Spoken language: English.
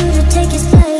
you to take his place